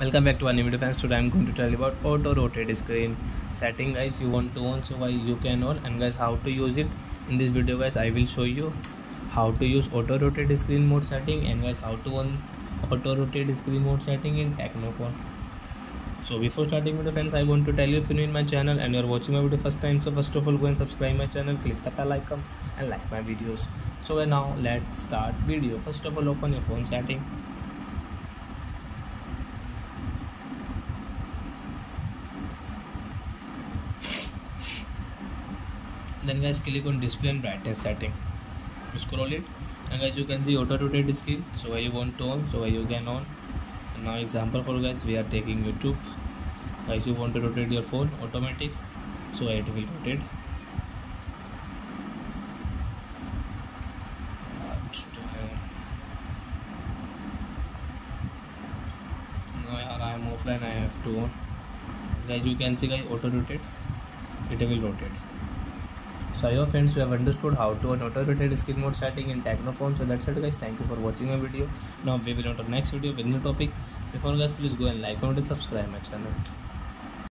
welcome back to our new fans today i'm going to tell you about auto rotate screen setting. Guys you want to on so why you can on and guys how to use it. In this video guys i will show you how to use auto rotate screen mode setting and guys how to on auto rotate screen mode setting in Tecno phone so before starting video friends i want to tell you if you're new in my channel and you're watching my video first time so first of all go and subscribe my channel click the bell icon and like my videos. So now let's start video. First of all open your phone setting then guys click on display and brightness setting. Scroll it. And guys you can see auto rotate screen. So why you want on so why you can on. And now example for guys we are taking youtube. Guys you want to rotate your phone automatic. So it will rotate. I am offline I have to on. Guys you can see guys auto rotate it will rotate so I hope friends you have understood how to an auto rotate screen mode setting in Tecno phone. So that's it guys. Thank you for watching my video. Now we will the next video with new topic. Before guys please go and like, comment and subscribe my channel.